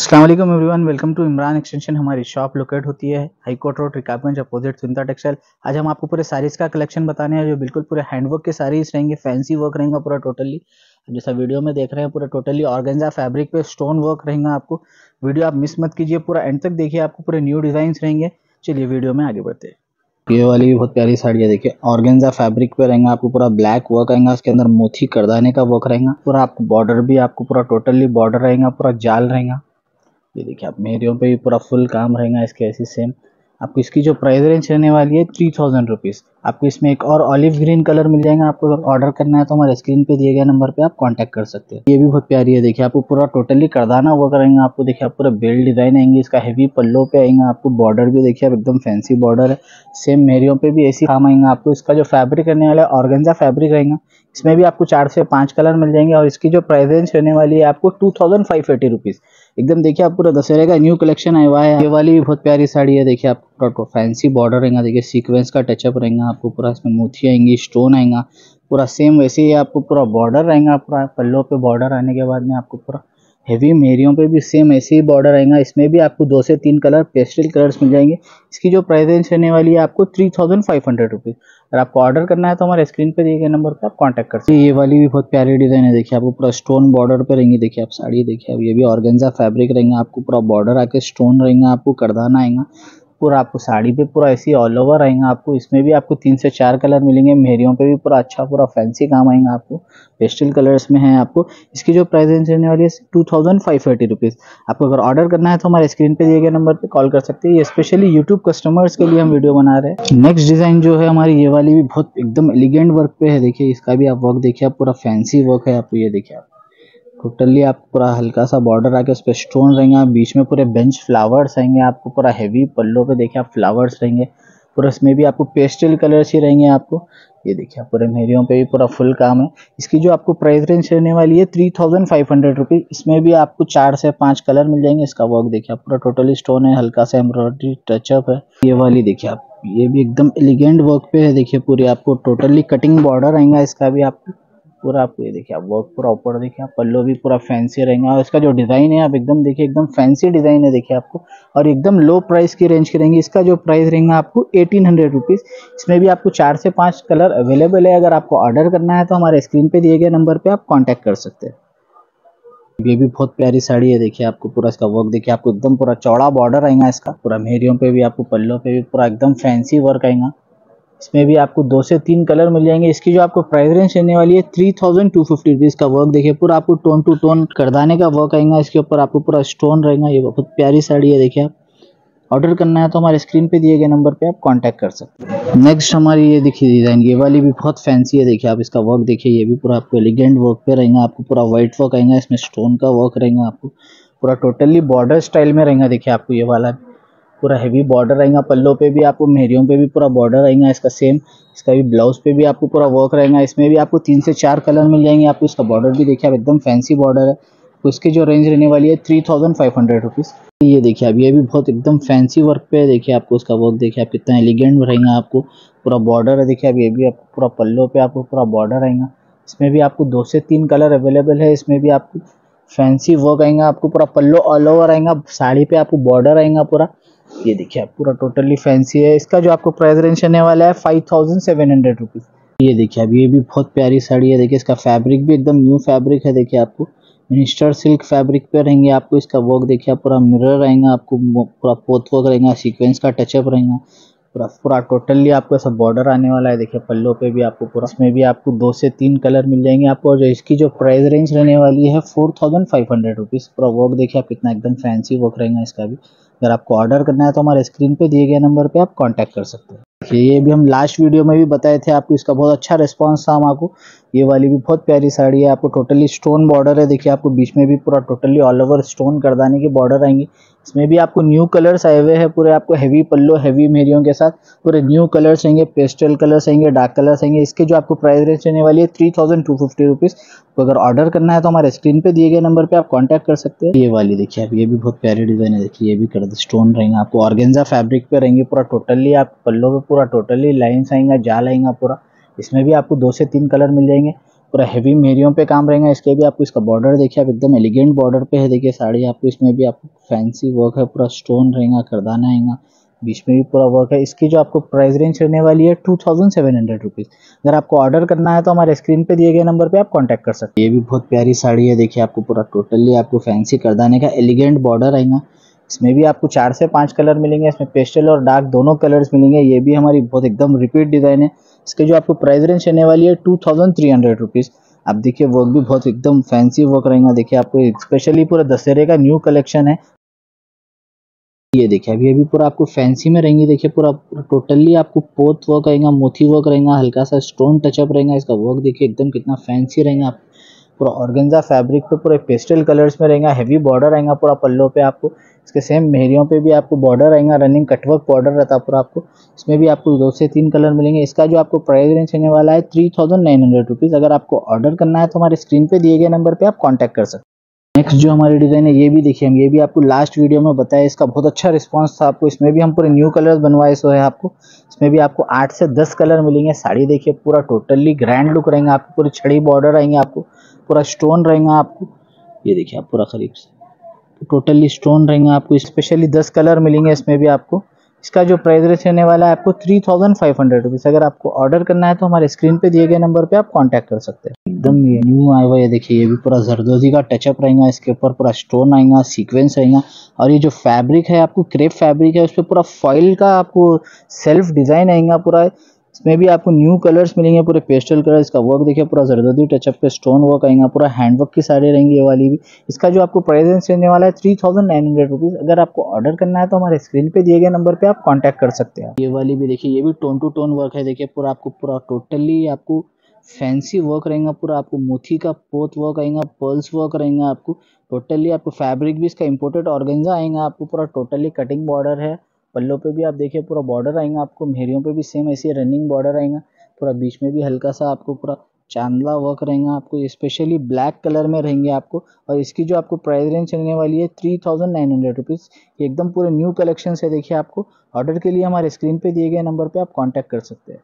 वालेकुम everyone welcome to Imran extension हमारी shop locate होती है high court road Rikabganj opposite सुनता टेक्सटाइल आज हम आपको पूरे साड़ीज का कलेक्शन बताने हैं, जो बिल्कुल पूरे हैंडवर्क के साड़ीज रहेंगे फैंसी वर्क रहेगा पूरा टोटली जैसा वीडियो में देख रहे हैं, पूरा टोटली ऑर्गेंजा फैब्रिक पे स्टोन वर्क रहेगा आपको. वीडियो आप मिस मत कीजिए, पूरा एंड तक देखिए, आपको पूरे न्यू डिज़ाइन रहेंगे. चलिए वीडियो में आगे बढ़ते हैं. ये वाली भी बहुत प्यारी साड़ी है, देखिए. ऑर्गेन्जा फैब्रिक पे रहेगा आपको पूरा ब्लैक वर्क आएगा उसके अंदर मोती करदाने का वर्क रहेगा. पूरा आपको बॉर्डर भी आपको पूरा टोटली बॉर्डर रहेगा, पूरा जाल रहेगा. ये देखिए आप मेरियों पे भी पूरा फुल काम रहेगा इसके ऐसी सेम आपको इसकी जो प्राइस रेंज रहने वाली है थ्री थाउज़ेंड रुपीज़ आपको इसमें एक और ऑलिव ग्रीन कलर मिल जाएगा, आपको अगर ऑर्डर करना है तो हमारे स्क्रीन पे दिए गए नंबर पे आप कांटेक्ट कर सकते हैं। ये भी बहुत प्यारी है, देखिए आपको पूरा टोटली करदाना हुआ करेंगे, आपको देखिए आप पूरा बेल्ट डिज़ाइन आएँगे, इसका हैवी पल्लो पे आएँगे, आपको बॉर्डर भी देखिए आप एकदम फैंसी बॉर्डर है। सेम मेरियो पे भी ऐसी काम आएँगे, आपको इसका जो फैब्रिक रहने वाला है ऑर्गेंजा फैब्रिक रहेगा इसमें भी आपको चार से पाँच कलर मिल जाएँगे और इसकी जो प्राइस रेंज रहने वाली है, आपको टू थाउज़ेंड फाइव रुपीज़ एकदम देखिए आप पूरा दशहरे का न्यू कलेक्शन आया हुआ है। ये वाली भी बहुत प्यारी साड़ी है, देखिए आप पूरा फैंसी बॉर्डर रहेगा, देखिए सीक्वेंस का टचअप रहेगा, आपको पूरा इसमें मोती आएँगी स्टोन आएगा, पूरा सेम वैसे ही आपको पूरा बॉर्डर रहेगा, पूरा पल्लों पे बॉर्डर आने के बाद में आपको पूरा हेवी मेरियों पे भी सेम ऐसे ही बॉर्डर आएगा। इसमें भी आपको दो से तीन कलर पेस्टल कलर्स मिल जाएँगे। इसकी जो प्राइस रेंज रहने वाली है आपको three thousand five hundred rupees अगर आपको ऑर्डर करना है तो हमारे स्क्रीन पे दिए गए नंबर पर आप कॉन्टैक्ट कर सकते हैं। ये वाली भी बहुत प्यारी डिज़ाइन है। देखिए, आपको पूरा स्टोन बॉर्डर पर रहेंगे। देखिए, आप साड़ी, देखिए अब ये भी ऑर्गेंजा फैब्रिक रहेंगे। आपको पूरा बॉर्डर आके स्टोन रहेंगे। आपको करदाना आएगा। पूरा आपको साड़ी पे पूरा ऐसी ऑल ओवर आएगा आपको। इसमें भी आपको तीन से चार कलर मिलेंगे। मेहरियों पे भी पूरा अच्छा पूरा फैंसी काम आएगा आपको। पेस्टल कलर्स में है आपको। इसकी जो प्राइस रेंज रहने वाली है two thousand five thirty rupees आपको अगर ऑर्डर करना है तो हमारे स्क्रीन पे दिए गए नंबर पे कॉल कर सकते हैं। स्पेशली यूट्यूब कस्टमर्स के लिए हम वीडियो बना रहे हैं। नेक्स्ट डिज़ाइन जो है हमारी, ये वाली भी बहुत एकदम एलिगेंट वर्क पे है। देखिए, इसका भी आप वर्क देखिए पूरा फैंसी वर्क है। आपको ये देखिए आप। टोटली आप पूरा हल्का सा बॉर्डर आके उस पर स्टोन रहेंगे बीच में पूरे बेंच फ्लावर्स रहेंगे, आपको पूरा हैवी पल्लों पे देखिए आप फ्लावर्स रहेंगे, पूरा इसमें भी आपको पेस्टल कलर्स ही रहेंगे आपको। ये देखिए पूरे मेहरियों पे भी पूरा फुल काम है। इसकी जो आपको प्राइस रेंज रहने वाली है three thousand five hundred rupees इसमें भी आपको चार से पाँच कलर मिल जाएँगे, इसका वर्क देखिए आप पूरा टोटली स्टोन है, हल्का सा एम्ब्रॉयडरी टचअप है। ये वाली देखिए आप, ये भी एकदम एलिगेंट वर्क पे है, देखिए पूरी आपको टोटली कटिंग बॉर्डर आएगा इसका भी आपको पूरा आपको ये देखिए, आप वर्क पूरा ऊपर देखिए, आप पल्लो भी पूरा फैंसी रहेंगे। और इसका जो डिज़ाइन है, आप एकदम देखिए, एकदम फैंसी डिज़ाइन है देखिए आपको। और एकदम लो प्राइस की रेंज की रहेंगे। इसका जो प्राइस रहेगा आपको एटीन हंड्रेड रुपीज़ इसमें भी आपको चार से पाँच कलर अवेलेबल है। अगर आपको ऑर्डर करना है तो हमारे स्क्रीन पे दिए गए नंबर पे आप कांटेक्ट कर सकते हैं। ये भी बहुत प्यारी साड़ी है देखिए आपको, पूरा इसका वर्क देखिए, आपको एकदम पूरा चौड़ा बॉर्डर आएगा इसका। पूरा मेहरियों पे भी, आपको पल्लों पे भी पूरा एकदम फैंसी वर्क आएगा। इसमें भी आपको दो से तीन कलर मिल जाएँगे। इसकी जो आपको प्राइस रेंज रहने वाली है three thousand two fifty rupees का वर्क देखिए, पूरा आपको टोन टू टोन करदाने का वर्क आएगा। इसके ऊपर आपको पूरा स्टोन रहेगा। ये बहुत प्यारी साड़ी है, देखिए आप। ऑर्डर करना है तो हमारे स्क्रीन पे दिए गए नंबर पे आप कांटेक्ट कर सकते हैं। नेक्स्ट हमारी ये देखिए डिज़ाइन ये वाली भी बहुत फैंसी है। देखिए आप इसका वर्क देखिए, ये भी पूरा आपको एलिगेंट वर्क पे रहेगा। आपको पूरा व्हाइट वर्क आएगा, इसमें स्टोन का वर्क रहेगा आपको। पूरा टोटली बॉर्डर स्टाइल में रहेगा, देखिए आपको ये वाला। पूरा हैवी बॉर्डर रहेगा, पल्लों पे भी आपको, मेहरियों पे भी पूरा बॉर्डर रहेगा इसका सेम इसका भी ब्लाउज पे भी आपको पूरा वर्क रहेगा, इसमें भी आपको तीन से चार कलर मिल जाएँगे, आपको इसका बॉर्डर भी देखिए आप एकदम फैंसी बॉर्डर है उसकी जो रेंज रहने वाली है three thousand five hundred rupees ये देखिए अब ये भी बहुत एकदम फैंसी वर्क पे देखिए आपको उसका वर्क देखिए, आप कितना एलिगेंट रहेगा आपको, पूरा बॉर्डर है, देखिए अब ये भी आपको पूरा पल्लों पे आपको पूरा बॉर्डर रहेगा। इसमें भी आपको दो से तीन कलर अवेलेबल है, इसमें भी आपको फैंसी वर्क आएगा, आपको पूरा पल्लो ऑल ओवर आएगा, साड़ी पे आपको बॉर्डर आएगा पूरा। ये देखिए, आप पूरा टोटली फैंसी है। इसका जो आपको प्राइस रेंज रहने वाला है five thousand seven hundred rupees ये देखिए, अब ये भी बहुत प्यारी साड़ी है। देखिए, इसका फैब्रिक भी एकदम न्यू फैब्रिक है। देखिए आपको मिनिस्टर सिल्क फैब्रिक पे रहेंगे आपको इसका वर्क देखिए, पूरा मिरर रहेगा आपको, पूरा पोत वर्क रहेगा सीक्वेंस का टचअप रहेगा। पूरा पूरा टोटली आपको ऐसा बॉर्डर आने वाला है। देखिए, पल्लों पे भी आपको पूरा इसमें भी आपको दो से तीन कलर मिल जाएँगे आपको। और जो इसकी जो प्राइस रेंज रहने वाली है four thousand five hundred rupees पूरा वर्क देखिए आप कितना एकदम फैंसी वर्क रहेगा इसका भी। अगर आपको ऑर्डर करना है तो हमारे स्क्रीन पे दिए गए नंबर पे आप कांटेक्ट कर सकते हैं। ये भी हम लास्ट वीडियो में भी बताए थे आपको, इसका बहुत अच्छा रिस्पांस था हम आपको ये वाली भी बहुत प्यारी साड़ी है, आपको टोटली स्टोन बॉर्डर है। देखिए, आपको बीच में भी पूरा टोटली ऑल ओवर स्टोन करदाने की बॉर्डर आएँगी। इसमें भी आपको न्यू कलर्स आए हुए हैं, पूरे आपको हैवी पल्लो हैवी मेरियों के साथ, पूरे न्यू कलर्स आएँगे पेस्टल कलर्स आएँगे डार्क कलर्स आएँगे। इसके जो आपको प्राइस रेंज रहने वाली है three thousand two fifty rupees तो अगर ऑर्डर करना है तो हमारे स्क्रीन पे दिए गए नंबर पे आप कांटेक्ट कर सकते हैं। ये वाली देखिए आप ये भी बहुत प्यारी डिज़ाइन है, देखिए, ये भी कर स्टोन रहेंगे आपको। ऑर्गेंजा फैब्रिक पे रहेंगे पूरा टोटली आप पल्लो पे पूरा टोटली लाइन्स आएँगे, जाल आएँगे पूरा। इसमें भी आपको दो से तीन कलर मिल जाएँगे। पूरा हैवी मेरियों पे काम रहेगा, इसके भी आपको इसका बॉर्डर देखिए, आप एकदम एलिगेंट बॉर्डर पे है, देखिए साड़ी आपको, इसमें भी आपको फैंसी वर्क है, पूरा स्टोन रहेगा करदाना आएगा, बीच में भी पूरा वर्क है। इसकी जो आपको प्राइस रेंज रहने वाली है two thousand seven hundred rupees अगर आपको ऑर्डर करना है तो हमारे स्क्रीन पे दिए गए नंबर पे आप कांटेक्ट कर सकते हैं। ये भी बहुत प्यारी साड़ी है, देखिए आपको पूरा टोटली आपको फैंसी करदाने का एलिगेंट बॉर्डर आएगा। इसमें भी आपको चार से पाँच कलर मिलेंगे, इसमें पेस्टल और डार्क दोनों कलर्स मिलेंगे। ये भी हमारी बहुत एकदम रिपीट डिज़ाइन है। इसके जो आपको प्राइस रेंज रहने वाली है two thousand three hundred rupees आप देखिए वर्क भी बहुत एकदम फैंसी वर्क रहेगा। देखिए, आपको स्पेशली पूरा दशहरे का न्यू कलेक्शन है। ये देखिए, अभी अभी पूरा आपको फैंसी में रहेंगी। देखिए, पूरा टोटली आपको पोत वर्क रहेगा, मोती वर्क रहेगा, हल्का सा स्टोन टचअप रहेगा। इसका वर्क देखिए, एकदम कितना फैंसी रहेगा। आप पूरा ऑर्गेंजा फैब्रिक पे, पूरे पेस्टल कलर्स में रहेगा हैवी बॉर्डर आएगा पूरा पल्लों पे आपको। इसके सेम मेहरियों पे भी आपको बॉर्डर रहेगा रनिंग कटवर्क बॉर्डर रहता है पूरा आपको। इसमें भी आपको दो से तीन कलर मिलेंगे। इसका जो आपको प्राइस रेंज रहने वाला है three thousand nine hundred rupees अगर आपको ऑर्डर करना है तो हमारे स्क्रीन पे दिए गए नंबर पे आप कॉन्टैक्ट कर सकते हैं। नेक्स्ट जो हमारी डिज़ाइन है, ये भी देखिए हम, ये भी आपको लास्ट वीडियो में बताया। इसका बहुत अच्छा रिस्पांस था आपको। इसमें भी हम पूरे न्यू कलर्स बनवाए सो है आपको। इसमें भी आपको आठ से दस कलर मिलेंगे। साड़ी देखिए, पूरा टोटली ग्रैंड लुक रहेंगे आपको। पूरी छड़ी बॉर्डर आएँगे आपको। पूरा स्टोन रहेगा आपको। ये देखिए आप पूरा करीब से। टोटली स्टोन रहेंगे आपको। स्पेशली दस कलर मिलेंगे इसमें भी आपको। इसका जो प्राइस रेट रहने वाला है आपको three thousand five hundred rupees अगर आपको ऑर्डर करना है तो हमारे स्क्रीन पे दिए गए नंबर पे आप कांटेक्ट कर सकते हैं। एकदम ये न्यू आया हुआ है। देखिए, ये भी पूरा जरदोजी का टचअप रहेगा। इसके ऊपर पूरा स्टोन आएगा सीक्वेंस रहेगा। और ये जो फैब्रिक है, आपको क्रेप फैब्रिक है, उस पर पूरा फॉइल का आपको सेल्फ डिज़ाइन आएगा पूरा। इसमें भी आपको न्यू कलर्स मिलेंगे, पूरे पेस्टल कलर इसका वर्क देखिए, पूरा जरदोदी टचअप पे स्टोन वर्क आएगा, पूरा हैंडवर्क की साड़ी रहेंगी ये वाली भी। इसका जो आपको प्राइस रहने वाला है three thousand nine hundred rupees अगर आपको ऑर्डर करना है तो हमारे स्क्रीन पे दिए गए नंबर पे आप कॉन्टैक्ट कर सकते हैं। ये वाली भी देखिए, ये भी टोन टू टोन वर्क है, देखिए, पूरा आपको, पूरा टोटली आपको फैंसी वर्क रहेगा, पूरा आपको मोती का पोत वर्क आएगा पर्ल्स वर्क रहेगा आपको टोटली आपको फैब्रिक भी इसका इम्पोर्टेड ऑर्गेंजा आएगा, आपको पूरा टोटली कटिंग बॉर्डर है। पल्लों पे भी आप देखिए, पूरा बॉर्डर आएगा आपको मेहरियों पे भी सेम ऐसे रनिंग बॉर्डर आएगा, पूरा बीच में भी हल्का सा आपको पूरा चांदला वर्क रहेगा आपको स्पेशली ब्लैक कलर में रहेंगे आपको, और इसकी जो आपको प्राइस रेंज चलने वाली है three thousand nine hundred rupees एकदम पूरे न्यू कलेक्शन से देखिए आपको ऑर्डर के लिए हमारे स्क्रीन पे दिए गए नंबर पे आप कांटेक्ट कर सकते हैं।